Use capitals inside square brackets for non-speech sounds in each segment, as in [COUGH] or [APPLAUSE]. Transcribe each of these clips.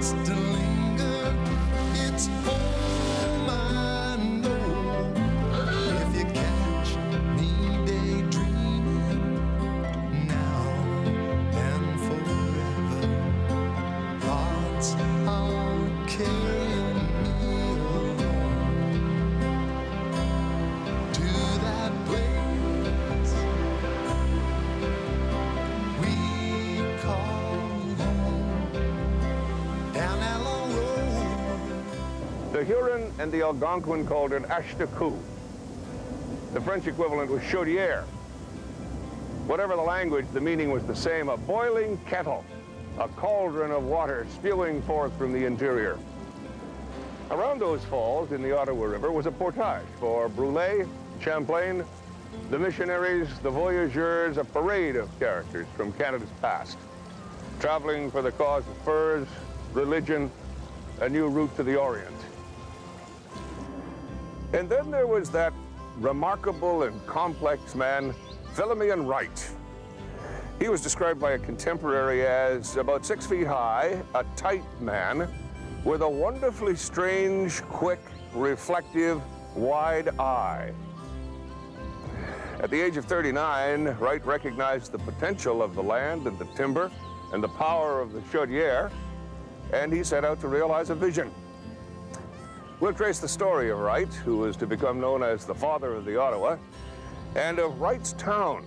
starts Huron and the Algonquin called it Asticou. The French equivalent was chaudière. Whatever the language, the meaning was the same, a boiling kettle, a cauldron of water spewing forth from the interior. Around those falls in the Ottawa River was a portage for Brule, Champlain, the missionaries, the voyageurs, a parade of characters from Canada's past, traveling for the cause of furs, religion, a new route to the Orient. And then there was that remarkable and complex man, Philemon Wright. He was described by a contemporary as about six feet high, a tight man, with a wonderfully strange, quick, reflective, wide eye. At the age of 39, Wright recognized the potential of the land and the timber and the power of the chaudière, and he set out to realize a vision. We'll trace the story of Wright, who was to become known as the father of the Ottawa, and of Wright's town,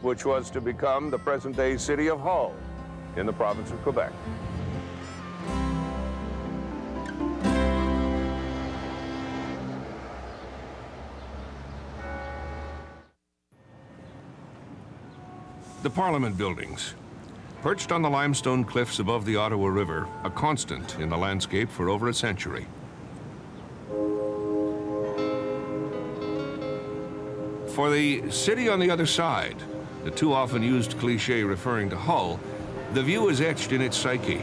which was to become the present-day city of Hull in the province of Quebec. The Parliament buildings. Perched on the limestone cliffs above the Ottawa River, a constant in the landscape for over a century. For the city on the other side, the too often used cliche referring to Hull, the view is etched in its psyche.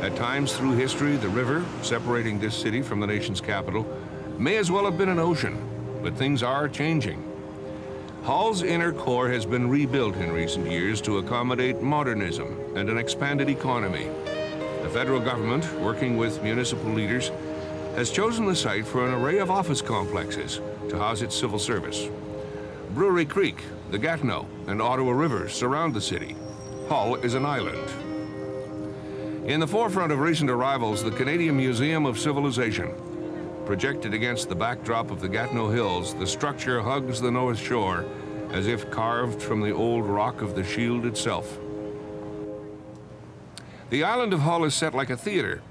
At times through history, the river, separating this city from the nation's capital, may as well have been an ocean, but things are changing. Hull's inner core has been rebuilt in recent years to accommodate modernism and an expanded economy. The federal government, working with municipal leaders, has chosen the site for an array of office complexes to house its civil service. Brewery Creek, the Gatineau, and Ottawa rivers surround the city. Hull is an island. In the forefront of recent arrivals, the Canadian Museum of Civilization. Projected against the backdrop of the Gatineau Hills, the structure hugs the North Shore as if carved from the old rock of the shield itself. The island of Hull is set like a theater.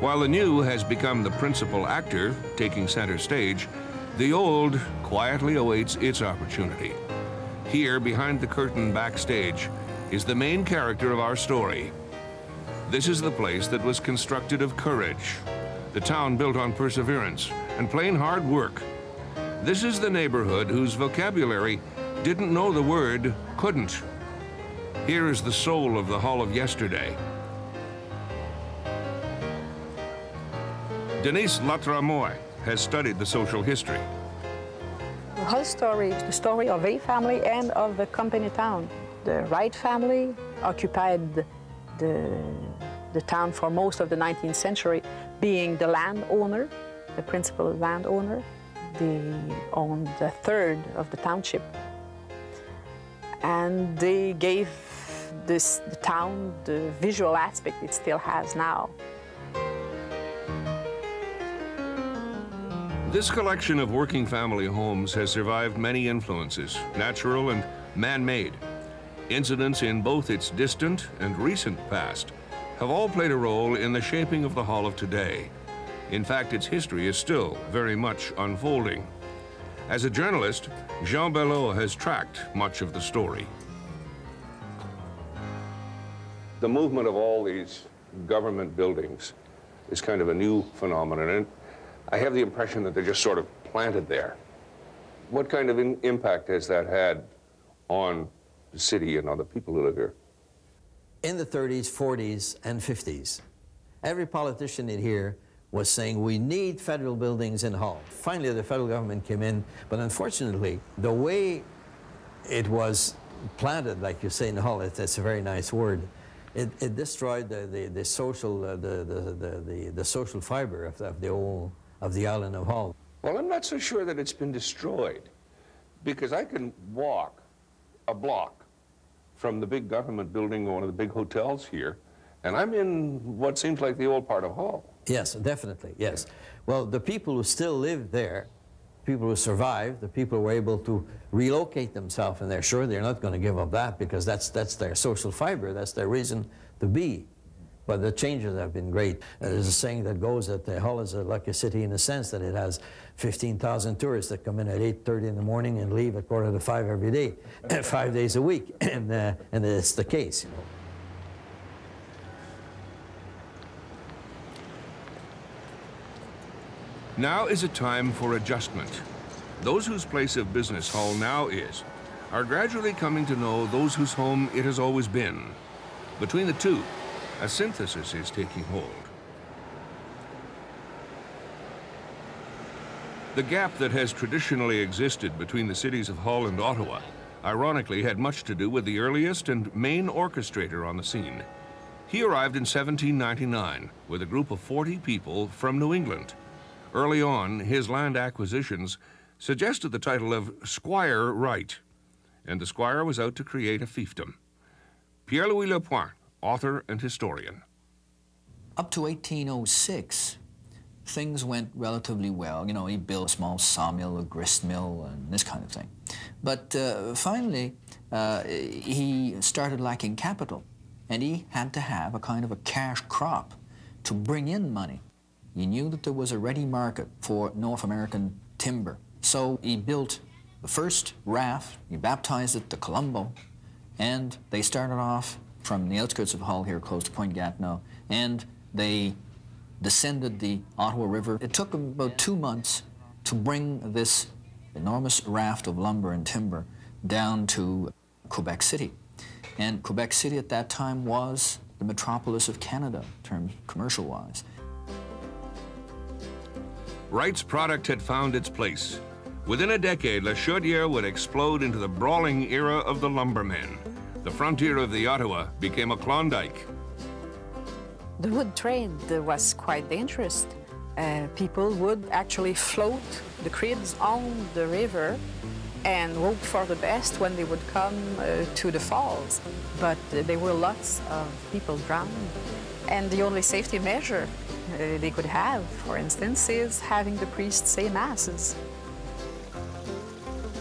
While the new has become the principal actor, taking center stage, the old quietly awaits its opportunity. Here, behind the curtain backstage, is the main character of our story. This is the place that was constructed of courage, the town built on perseverance and plain hard work. This is the neighborhood whose vocabulary didn't know the word couldn't. Here is the soul of the Hull of yesterday. Denise Latramoy has studied the social history. The whole story is the story of a family and of the company town. The Wright family occupied the, the town for most of the 19th century, being the landowner, the principal landowner. They owned a third of the township. And they gave this the town the visual aspect it still has now. This collection of working family homes has survived many influences, natural and man-made. Incidents in both its distant and recent past have all played a role in the shaping of the Hull of today. In fact, its history is still very much unfolding. As a journalist, Jean Bellot has tracked much of the story. The movement of all these government buildings is kind of a new phenomenon, I have the impression that they're just sort of planted there. What kind of impact has that had on the city and on the people who live here? In the 30s, 40s, and 50s, every politician in here was saying we need federal buildings in Hull. Finally, the federal government came in, but unfortunately, the way it was planted, like you say in Hull, it, it's a very nice word. It, it destroyed the, the, the social, uh, the, the, the, the, social fiber of of the old, of the island of Hull. Well, I'm not so sure that it's been destroyed because I can walk a block from the big government building, or one of the big hotels here, and I'm in what seems like the old part of Hull. Yes, definitely, yes. Well, the people who still live there, people who survived, the people who were able to relocate themselves, and they're sure they're not going to give up that because that's, that's their social fiber, that's their reason to be. But the changes have been great. There's a saying that goes that uh, Hull is a lucky city in the sense that it has 15,000 tourists that come in at 8.30 in the morning and leave at quarter to 5 every day, [LAUGHS] five days a week, [LAUGHS] and, uh, and it's the case. You know. Now is a time for adjustment. Those whose place of business Hull now is are gradually coming to know those whose home it has always been. Between the two, a synthesis is taking hold. The gap that has traditionally existed between the cities of Hull and Ottawa, ironically, had much to do with the earliest and main orchestrator on the scene. He arrived in 1799 with a group of 40 people from New England. Early on, his land acquisitions suggested the title of Squire Wright, and the squire was out to create a fiefdom. Pierre Louis Lapointe, author and historian. Up to 1806, things went relatively well. You know, he built a small sawmill, a grist mill, and this kind of thing. But uh, finally, uh, he started lacking capital, and he had to have a kind of a cash crop to bring in money. He knew that there was a ready market for North American timber. So he built the first raft, he baptized it the Colombo, and they started off from the outskirts of Hull here, close to Point Gatineau, and they descended the Ottawa River. It took them about two months to bring this enormous raft of lumber and timber down to Quebec City. And Quebec City at that time was the metropolis of Canada, term commercial-wise. Wright's product had found its place. Within a decade, La Chaudière would explode into the brawling era of the lumbermen. The frontier of the Ottawa became a Klondike. The wood trade was quite dangerous. Uh, people would actually float the cribs on the river and hope for the best when they would come uh, to the falls. But uh, there were lots of people drowned. And the only safety measure uh, they could have, for instance, is having the priests say masses.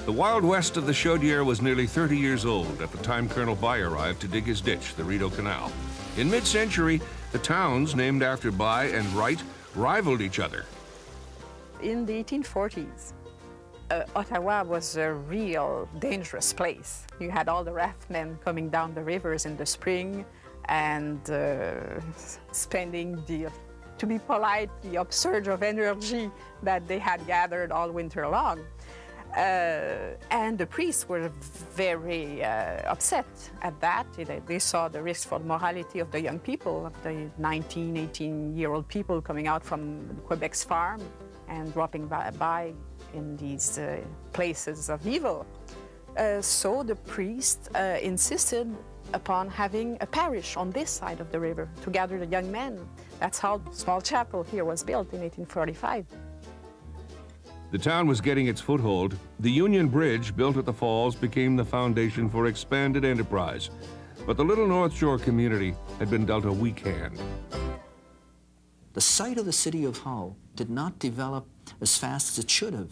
The Wild West of the Chaudière was nearly 30 years old at the time Colonel By arrived to dig his ditch, the Rideau Canal. In mid-century, the towns named after By and Wright rivaled each other. In the 1840s, uh, Ottawa was a real dangerous place. You had all the raftmen coming down the rivers in the spring and uh, spending the, to be polite, the upsurge of energy that they had gathered all winter long. Uh, and the priests were very uh, upset at that. They, saw the risk for the morality of the young people, of the 19, 18 year old people coming out from Quebec's farm and dropping by, by in these uh, places of evil. So the priest insisted upon having a parish on this side of the river to gather the young men. That's how small chapel here was built in 1845. The town was getting its foothold. The Union Bridge, built at the falls, became the foundation for expanded enterprise. But the little North Shore community had been dealt a weak hand. The site of the city of Hull did not develop as fast as it should have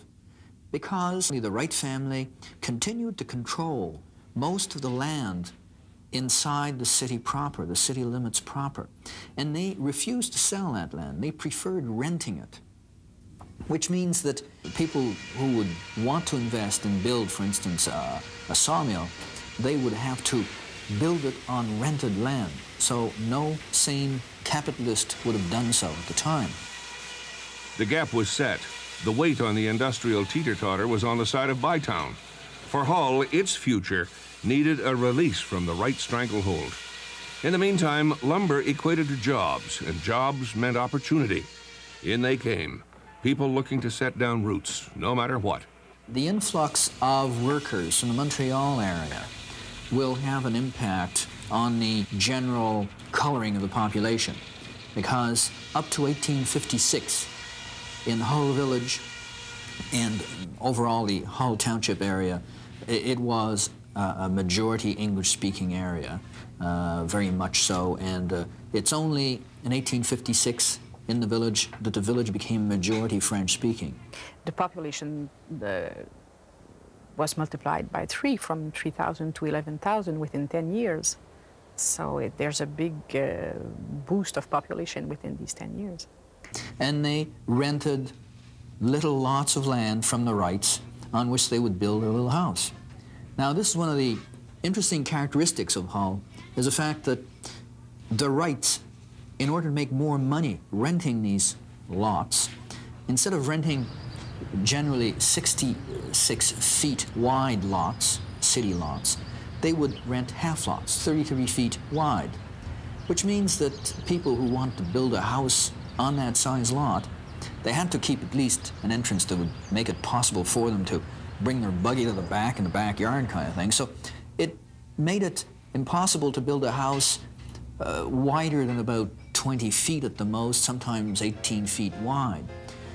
because the Wright family continued to control most of the land inside the city proper, the city limits proper. And they refused to sell that land. They preferred renting it which means that people who would want to invest and build, for instance, a sawmill, they would have to build it on rented land. So no sane capitalist would have done so at the time. The gap was set. The weight on the industrial teeter-totter was on the side of Bytown. For Hull, its future needed a release from the Wright stranglehold. In the meantime, lumber equated to jobs, and jobs meant opportunity. In they came people looking to set down roots, no matter what. The influx of workers in the Montreal area will have an impact on the general coloring of the population because up to 1856 in the Hull Village and overall the Hull Township area, it, was a majority English-speaking area, uh, very much so, and uh, it's only in 1856 in the village that the village became majority French-speaking. The population the, was multiplied by three, from 3,000 to 11,000 within 10 years. So it, there's a big uh, boost of population within these 10 years. And they rented little lots of land from the Wrights on which they would build their little house. Now, this is one of the interesting characteristics of Hull, is the fact that the Wrights, in order to make more money renting these lots, instead of renting generally 66 feet wide lots, city lots, they would rent half lots, 33 feet wide, which means that people who want to build a house on that size lot, they had to keep at least an entrance that would make it possible for them to bring their buggy to the back in the backyard kind of thing. So it made it impossible to build a house uh, wider than about 20 feet at the most, sometimes 18 feet wide.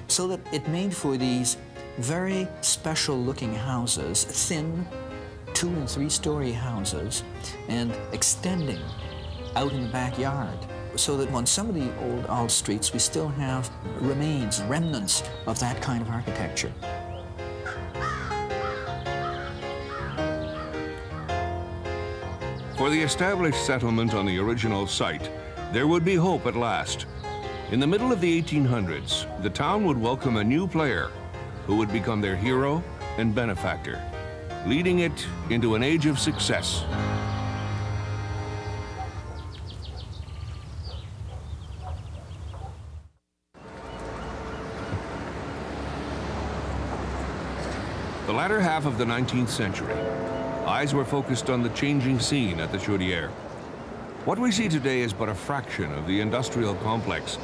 So that it made for these very special looking houses, thin, two and three story houses, and extending out in the backyard. So that on some of the old old streets, we still have remains, remnants of that kind of architecture. For the established settlement on the original site, there would be hope at last. In the middle of the 1800s, the town would welcome a new player who would become their hero and benefactor, leading it into an age of success. The latter half of the 19th century, eyes were focused on the changing scene at the Chaudière. What we see today is but a fraction of the industrial complex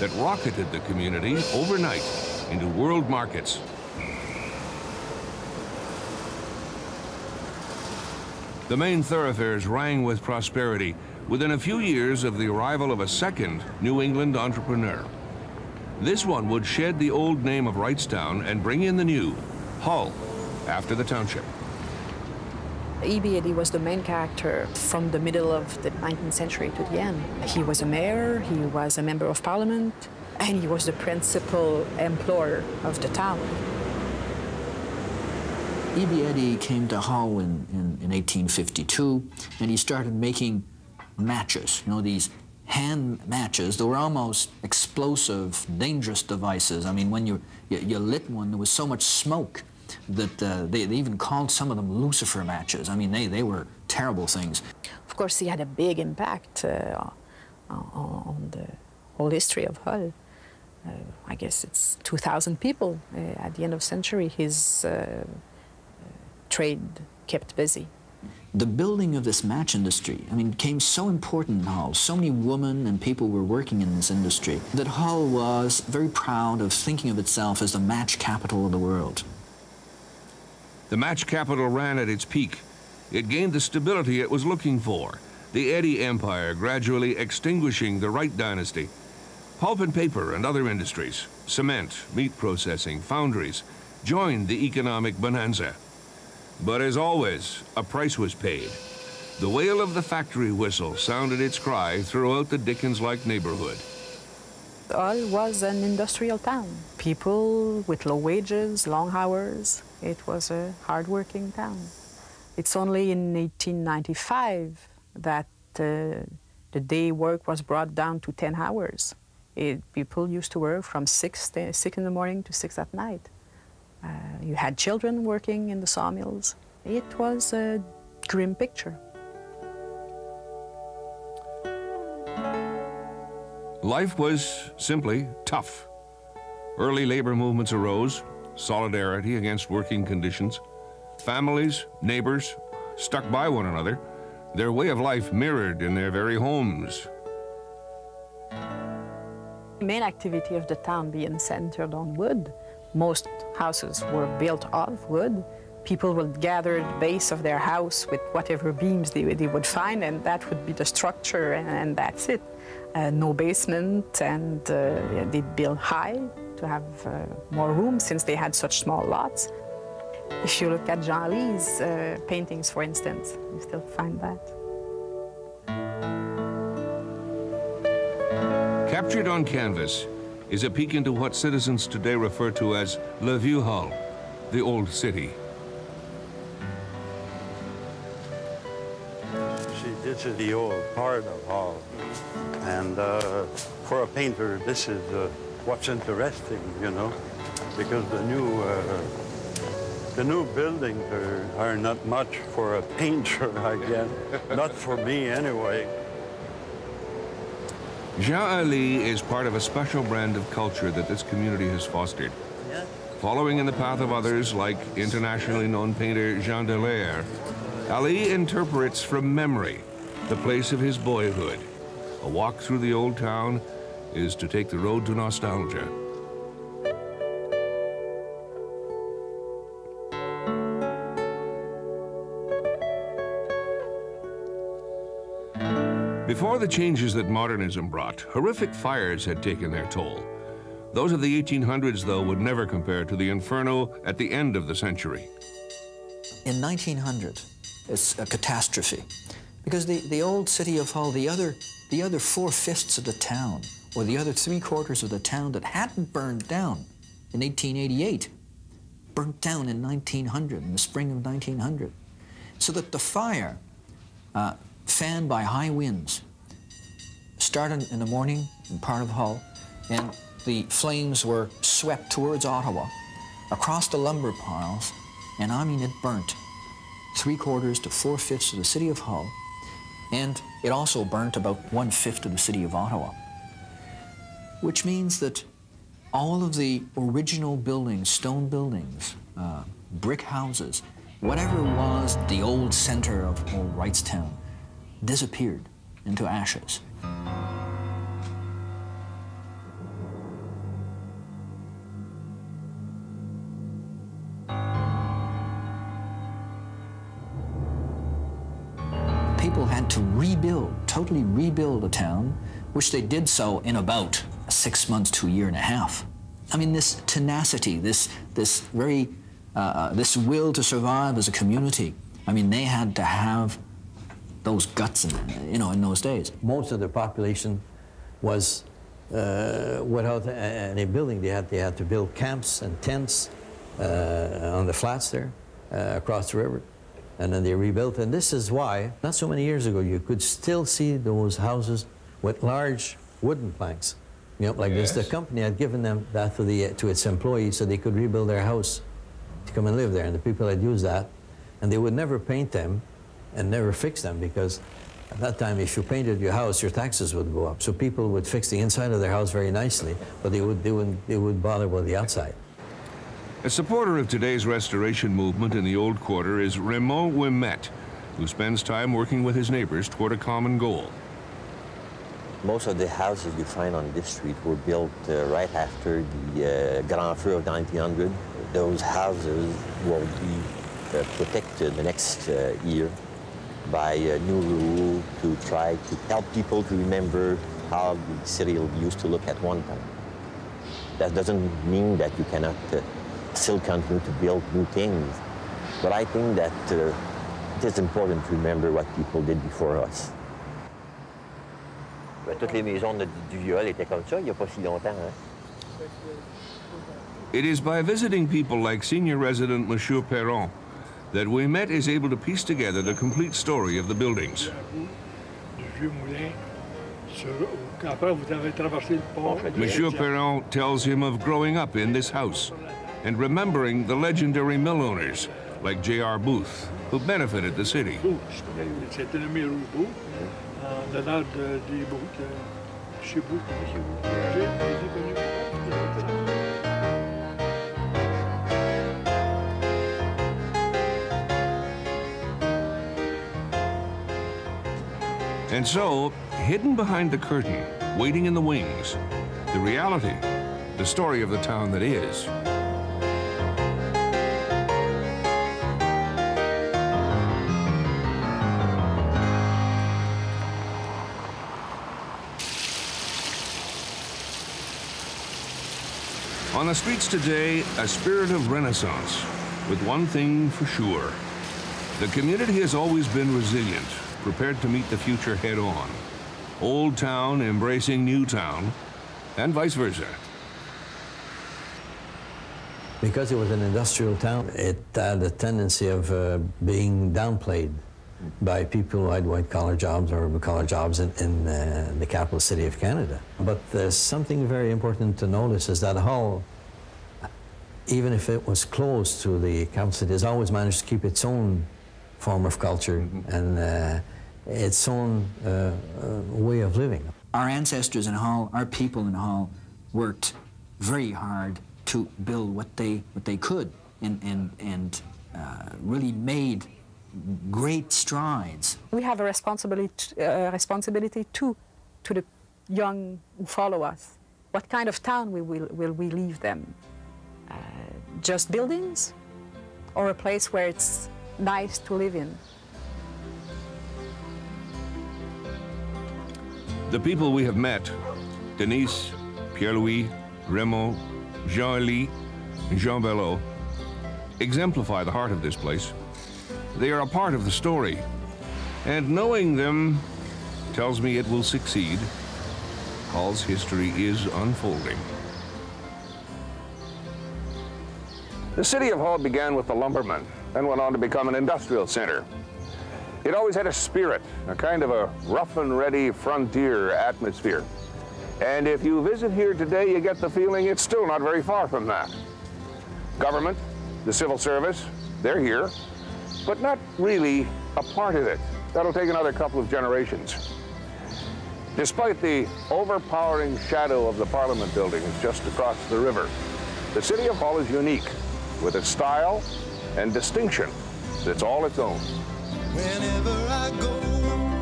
that rocketed the community overnight into world markets. The main thoroughfares rang with prosperity within a few years of the arrival of a second New England entrepreneur. This one would shed the old name of Wrightstown and bring in the new, Hull, after the township. E.B. Eddy was the main character from the middle of the 19th century to the end. He was a mayor, he was a member of parliament, and he was the principal employer of the town. E.B. Eddy came to Hull in, in, in 1852, and he started making matches, you know, these hand matches. They were almost explosive, dangerous devices. I mean, when you, you, you lit one, there was so much smoke that uh, they, they even called some of them Lucifer matches. I mean, they, they were terrible things. Of course, he had a big impact uh, on, on the whole history of Hull. Uh, I guess it's 2,000 people uh, at the end of century. His uh, trade kept busy. The building of this match industry, I mean, became so important in Hull. So many women and people were working in this industry that Hull was very proud of thinking of itself as the match capital of the world. The match capital ran at its peak. It gained the stability it was looking for, the Eddy Empire gradually extinguishing the Wright dynasty. Pulp and paper and other industries, cement, meat processing, foundries, joined the economic bonanza. But as always, a price was paid. The wail of the factory whistle sounded its cry throughout the Dickens-like neighborhood. Hull was an industrial town. People with low wages, long hours. It was a hard-working town. It's only in 1895 that uh, the day work was brought down to 10 hours. It, people used to work from 6, 6 in the morning to 6 at night. Uh, you had children working in the sawmills. It was a grim picture. Life was simply tough. Early labor movements arose, solidarity against working conditions. Families, neighbors, stuck by one another, their way of life mirrored in their very homes. The main activity of the town being centered on wood. Most houses were built of wood. people would gather the base of their house with whatever beams they, they would find, and that would be the structure, and, and that's it. Uh, no basement, and uh, yeah, they build high to have uh, more room since they had such small lots. If you look at Jean Lee's uh, paintings, for instance, you still find that. Captured on canvas is a peek into what citizens today refer to as Le Vieux Hull, the old city. See, this is the old part of Hull. And uh, for a painter, this is uh, what's interesting, you know, because the new, uh, the new buildings are, are not much for a painter, [LAUGHS] I guess. not for me, anyway. Jean Ali is part of a special brand of culture that this community has fostered. Following in the path of others like internationally known painter Jean Dallaire, Ali interprets from memory the place of his boyhood. A walk through the old town is to take the road to nostalgia. Before the changes that modernism brought, horrific fires had taken their toll. Those of the 1800s, though, would never compare to the inferno at the end of the century. In 1900, it's a catastrophe because the, the old city of Hull, the other, the other four-fifths of the town, or the other three-quarters of the town that hadn't burned down in 1888, burnt down in 1900, in the spring of 1900. So that the fire, uh, fanned by high winds, started in the morning in part of Hull, and the flames were swept towards Ottawa, across the lumber piles, and I mean it burnt three quarters to four fifths of the city of Hull, and it also burnt about one fifth of the city of Ottawa. Which means that all of the original buildings, stone buildings, uh, brick houses, whatever was the old center of old Wrightstown, disappeared into ashes. People had to rebuild, totally rebuild a town, which they did so in about six months to a year and a half. I mean, this tenacity, this, this very, uh, this will to survive as a community, I mean, they had to have those guts, in, you know, in those days. Most of the population was uh, without any building. They had, they had to build camps and tents uh, on the flats there uh, across the river. And then they rebuilt. And this is why, not so many years ago, you could still see those houses with large wooden planks. You know, like this. The company had given them that to, the, to its employees so they could rebuild their house to come and live there. And the people had used that. And they would never paint them and never fix them because at that time, if you painted your house, your taxes would go up. So people would fix the inside of their house very nicely, but they, would, they, wouldn't, they would bother with the outside. A supporter of today's restoration movement in the Old Quarter is Raymond Ouimet, who spends time working with his neighbors toward a common goal. Most of the houses you find on this street were built uh, right after the uh, Grand Feu of 1900. Those houses will be uh, protected the next uh, year by a new rule to try to help people to remember how the city used to look at one time. That doesn't mean that you cannot uh, still continue to build new things, but I think that uh, it is important to remember what people did before us. Ben, toutes les maisons de- du viol étaient comme ça il n'y a pas si longtemps. Hein? It is by visiting people like senior resident Monsieur Perron that Ouimet is able to piece together the complete story of the buildings. du vieux moulin. Sur, après, vous avez traversé le pont. Monsieur Perron tells him of growing up in this house and remembering the legendary mill owners like J.R. Booth, who benefited the city. Euh, de, des chez Bout, chez Bout. J'ai. And so, hidden behind the curtain, waiting in the wings, the reality, the story of the town that is. On the streets today, a spirit of renaissance, with one thing for sure. The community has always been resilient, prepared to meet the future head on. Old town embracing new town, and vice versa. Because it was an industrial town, it had a tendency of uh, being downplayed by people who had white-collar jobs or blue-collar jobs in, in uh, the capital city of Canada. But there's something very important to notice is that Hull, even if it was close to the capital it has always managed to keep its own form of culture and uh, its own uh, uh, way of living. Our ancestors in Hull, our people in Hull, worked very hard to build what they what they could, and and and uh, really made great strides. We have a responsibility, uh, responsibility too to the young who follow us. What kind of town we will, will we leave them? Just buildings? Or a place where it's nice to live in? The people we have met, Denise, Pierre-Louis, Raymond, Jean-Louis, and Jean Belot, exemplify the heart of this place. They are a part of the story, and knowing them tells me it will succeed. Hull's history is unfolding. The city of Hull began with the lumbermen, then went on to become an industrial center. It always had a spirit, a kind of a rough and ready frontier atmosphere. And if you visit here today, you get the feeling it's still not very far from that. Government, the civil service, they're here, but not really a part of it. That'll take another couple of generations. Despite the overpowering shadow of the Parliament buildings just across the river, the city of Hull is unique with a style and distinction that's all its own. Whenever I go,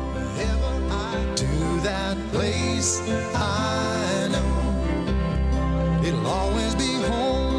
whenever I that place, I know it'll always be home.